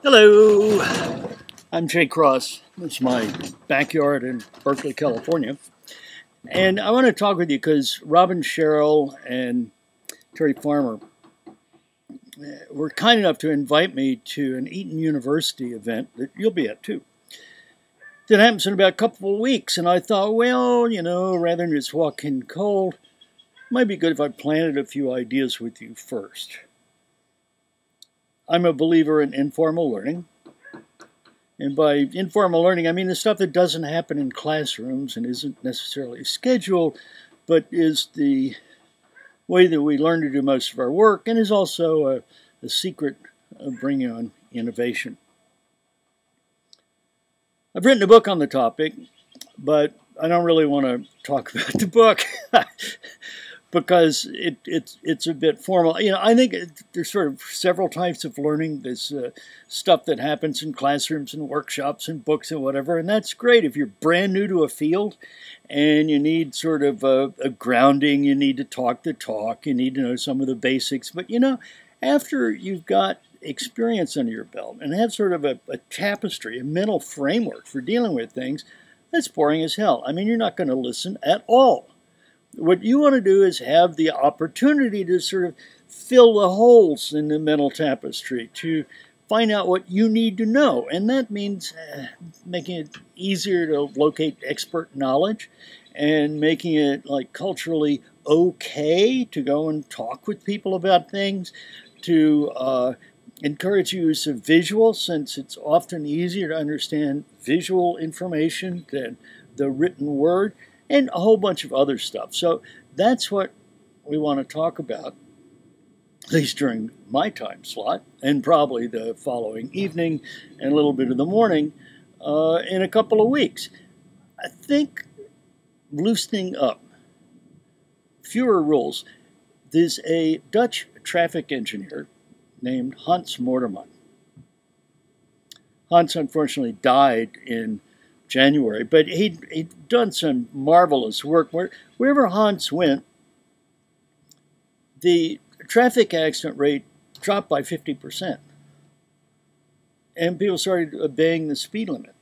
Hello, I'm Jay Cross. This is my backyard in Berkeley, California. And I want to talk with you because Robin Sherrill and Terry Farmer uh, were kind enough to invite me to an Eaton University event that you'll be at too. That happens in about a couple of weeks, and I thought, well, you know, rather than just walk in cold, might be good if I planted a few ideas with you first. I'm a believer in informal learning. And by informal learning, I mean the stuff that doesn't happen in classrooms and isn't necessarily scheduled, but is the way that we learn to do most of our work and is also a, a secret of bringing on innovation. I've written a book on the topic, but I don't really want to talk about the book because it, it's it's a bit formal. You know, I think there's sort of several types of learning. There's uh, stuff that happens in classrooms and workshops and books and whatever, and that's great if you're brand new to a field and you need sort of a, a grounding. You need to talk the talk. You need to know some of the basics. But you know, after you've got experience under your belt and have sort of a, a tapestry, a mental framework for dealing with things, that's boring as hell. I mean, you're not going to listen at all what you want to do is have the opportunity to sort of fill the holes in the mental tapestry, to find out what you need to know. And that means uh, making it easier to locate expert knowledge and making it like culturally okay to go and talk with people about things, to uh, encourage use of visual since it's often easier to understand visual information than the written word and a whole bunch of other stuff. So that's what we want to talk about, at least during my time slot, and probably the following evening and a little bit of the morning uh, in a couple of weeks. I think loosening up, fewer rules. There's a Dutch traffic engineer named Hans Monderman. Hans unfortunately died in January. But he'd, he'd done some marvelous work. Where, wherever Hans went, the traffic accident rate dropped by 50%. And people started obeying the speed limit.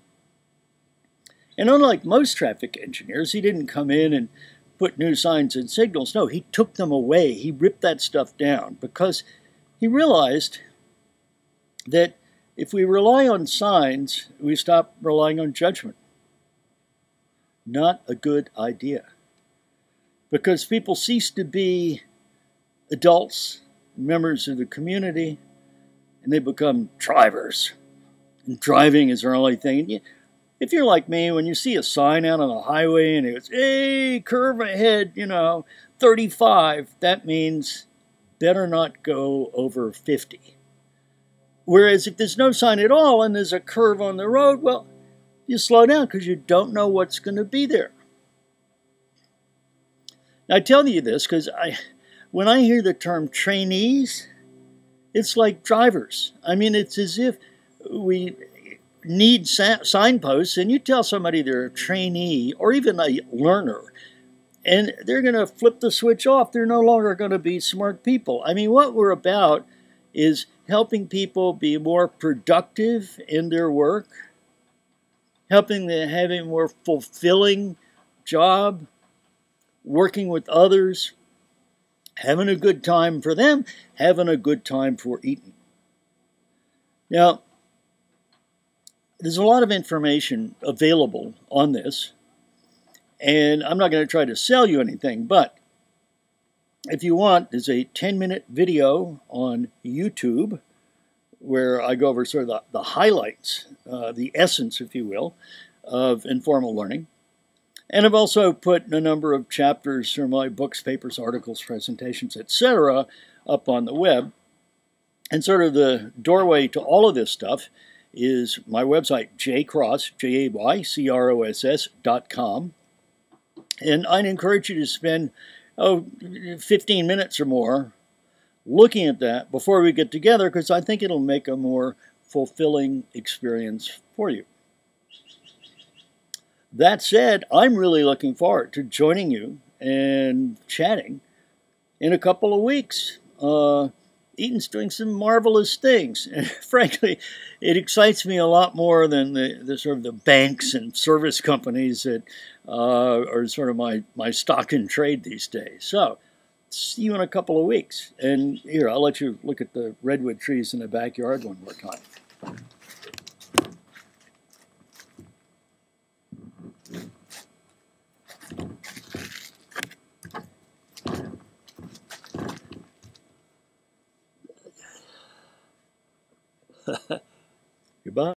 And unlike most traffic engineers, he didn't come in and put new signs and signals. No, he took them away. He ripped that stuff down because he realized that if we rely on signs, we stop relying on judgment. Not a good idea. Because people cease to be adults, members of the community, and they become drivers. And driving is their only thing. If you're like me, when you see a sign out on the highway and it goes, hey, curve ahead, you know, 35, that means better not go over 50. Whereas if there's no sign at all and there's a curve on the road, well, you slow down because you don't know what's going to be there. Now, I tell you this because I, when I hear the term trainees, it's like drivers. I mean, it's as if we need signposts, and you tell somebody they're a trainee or even a learner, and they're going to flip the switch off. They're no longer going to be smart people. I mean, what we're about is helping people be more productive in their work, helping them have a more fulfilling job, working with others, having a good time for them, having a good time for Eaton. Now, there's a lot of information available on this, and I'm not going to try to sell you anything, but if you want, there's a 10 minute video on YouTube where I go over sort of the, the highlights, uh, the essence, if you will, of informal learning. And I've also put a number of chapters from my books, papers, articles, presentations, etc., up on the web. And sort of the doorway to all of this stuff is my website, jaycross, J-A-Y-C-R-O-S-S dot com. And I'd encourage you to spend oh, 15 minutes or more looking at that before we get together because I think it'll make a more fulfilling experience for you. That said, I'm really looking forward to joining you and chatting in a couple of weeks. Uh, Eaton's doing some marvelous things. And frankly, it excites me a lot more than the, the sort of the banks and service companies that uh, are sort of my, my stock in trade these days. So, see you in a couple of weeks. And here, I'll let you look at the redwood trees in the backyard one more time. Goodbye.